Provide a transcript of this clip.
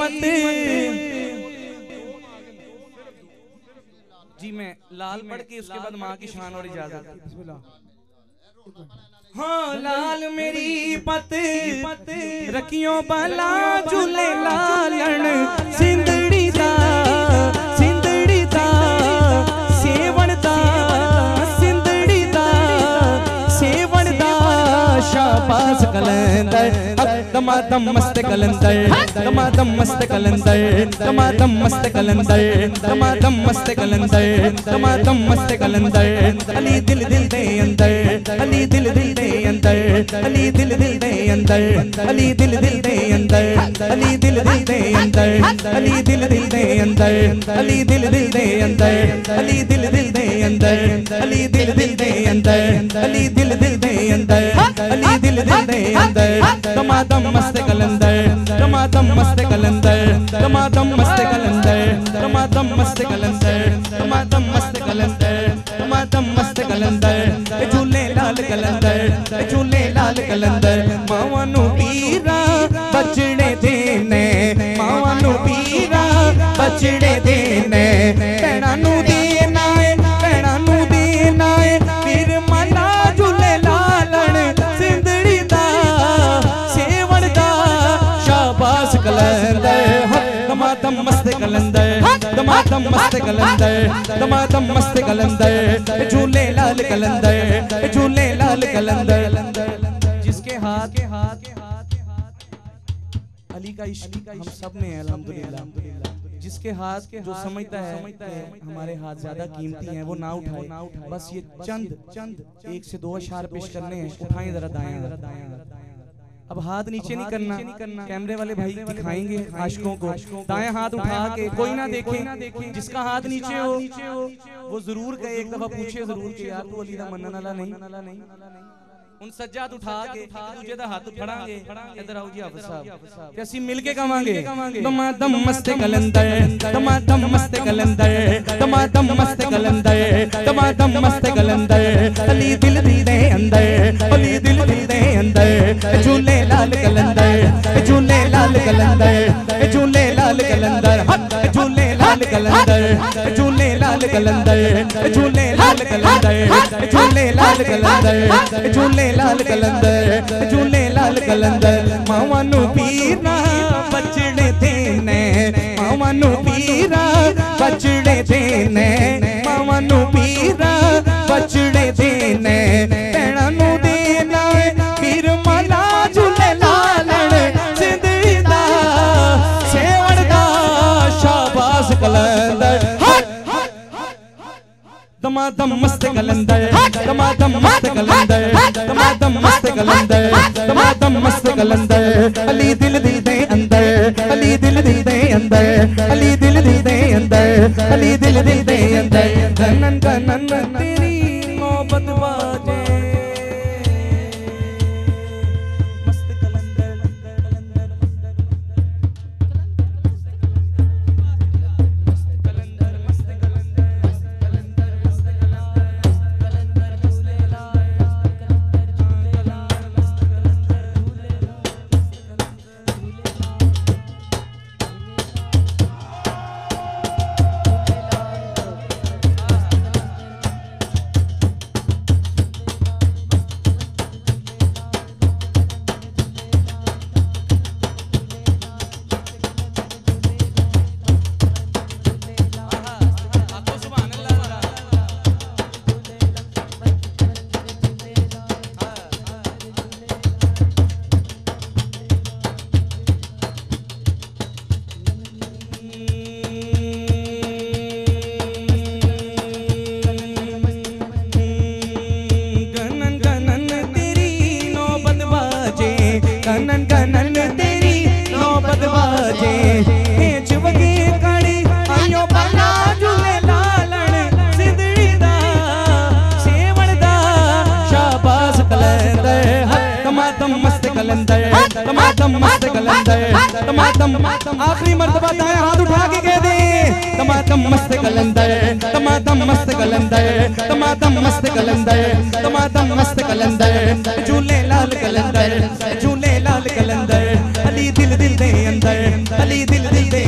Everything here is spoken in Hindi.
मत। जी मैं लाल पढ़ के उसके बाद माँ की शान और इजाज़त हाँ। लाल मेरी पत। रखियो बला झूले लालन सिंदड़ी दमादम मस्त कलंदर दमादम मस्त कलंदर दमादम मस्त कलंदर दमादम मस्त कलंदर दमादम मस्त कलंदर अली दिल दिल दे अंदर अली दिल दिल दे अंदर अली दिल दिल दे अंदर अली दिल दिल दे अंदर अली दिल दिल दे अंदर अली दिल दिल दे अंदर अली दिल दिल दे अंदर अली दिल दिल दिल दिल दे अंदर, अली दिल दिल दे अंदर, अली दिल दिल दे अंदर। दमादम मस्त कलंदर, दमादम मस्त कलंदर, दमादम मस्त कलंदर, दमादम मस्त कलंदर, दमादम मस्त कलंदर, दमादम मस्त कलंदर। झूले लाल कलंदर झूले लाल कलंदर। मावां नु पीरा बचड़े देने मावां नु पीरा बचड़े देने। कलंदर, दमादम मस्त कलंदर झूले लाल कलंदर झूले लाल कलंदर। जिसके हाथ के हाथ के हाथ के हाथ अली का इश्क हम सब में है, अल्हम्दुलिल्लाह। जिसके हाथ के जो समझता है हमारे हाथ ज़्यादा कीमती हैं, वो ना उठाए। बस ये चंद चंद, एक से दो अशार पेश करने हैं, उठाएँ जरा दाएँ अब हाथ नीचे नहीं करना कैमरे वाले भाई दिखाएंगे आशिकों को दाएं हाथ उठा के कोई ना देखे जिसका हाथ नीचे हो वो जरूर कहे एक दफा पूछे जरूर कि यार तू अली दा मनन वाला नहीं ਹੁਣ ਸੱਜਾਦ ਉਠਾ ਕੇ ਦੂਜੇ ਦਾ ਹੱਥ ਫੜਾਂਗੇ ਇਧਰ ਆਓ ਜੀ ਹਾਫਿਜ਼ ਸਾਹਿਬ ਤੇ ਅਸੀਂ ਮਿਲ ਕੇ ਗਾਵਾਂਗੇ ਦਮਾਦਮ ਮਸਤ ਕਲੰਦਰ ਦਮਾਦਮ ਮਸਤ ਕਲੰਦਰ ਦਮਾਦਮ ਮਸਤ ਕਲੰਦਰ ਦਮਾਦਮ ਮਸਤ ਕਲੰਦਰ ਅਲੀ ਦਿਲ ਦਿਲ ਦੇ ਅੰਦਰ ਅਲੀ ਦਿਲ झूले लाल कलंदर झूले लाल कलंदर झूले लाल कलंदर झूले लाल कलंदर झूले लाल कलंदर झूले लाल कलंदर झूले लाल कलंदर झूले लाल कलंदर झूले लाल कलंदर। मावा पीरा बचड़े थे ने पीरा बचड़े दमादम मस्त कलंदर दमादम मस्त कलंदर दमादम मस्त कलंदर दमादम मस्त कलंदर। अली दिल दे अंदर, अली दिल दे अंदर, अली दिल दे अंदर, अली दिल दे अंदर। गनन गनन तेरी मोहब्बत बाजे तमातम आखिरी मर्तबा दाएँ हाथ उठा के कह दे। तमातम मस्त कलंदर, तमातम मस्त कलंदर, तमातम मस्त कलंदर, तमातम मस्त कलंदर, झूले लाल कलंदर, झूले लाल कलंदर। दिल दे अंदर अली दिल दिल दे